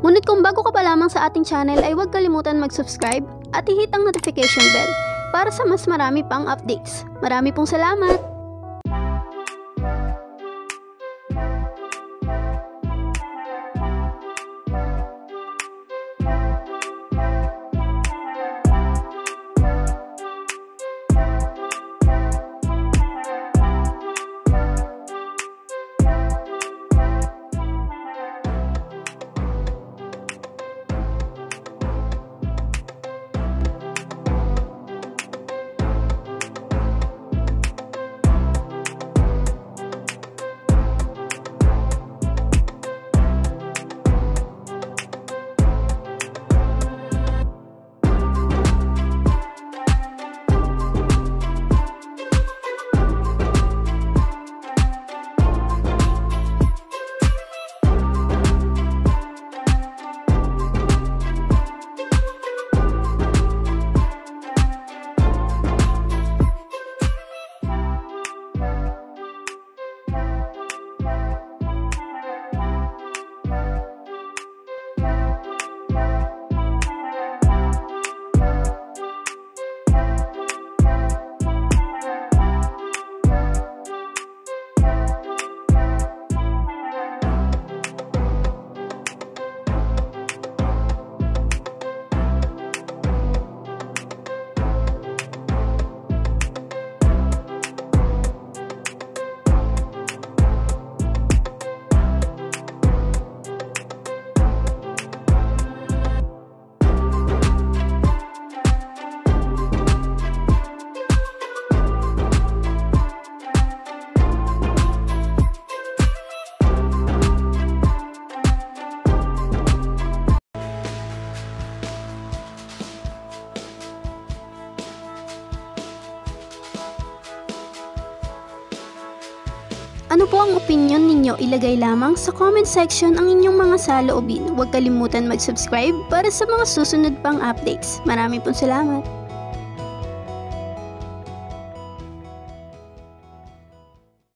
Ngunit kung bago ka pa lamang sa ating channel ay huwag kalimutan mag-subscribe at i-hit ang notification bell para sa mas marami pang updates. Marami pong salamat! Ano po ang opinion ninyo? Ilagay lamang sa comment section ang inyong mga saloobin. Huwag kalimutan mag-subscribe para sa mga susunod pang updates. Marami pong salamat!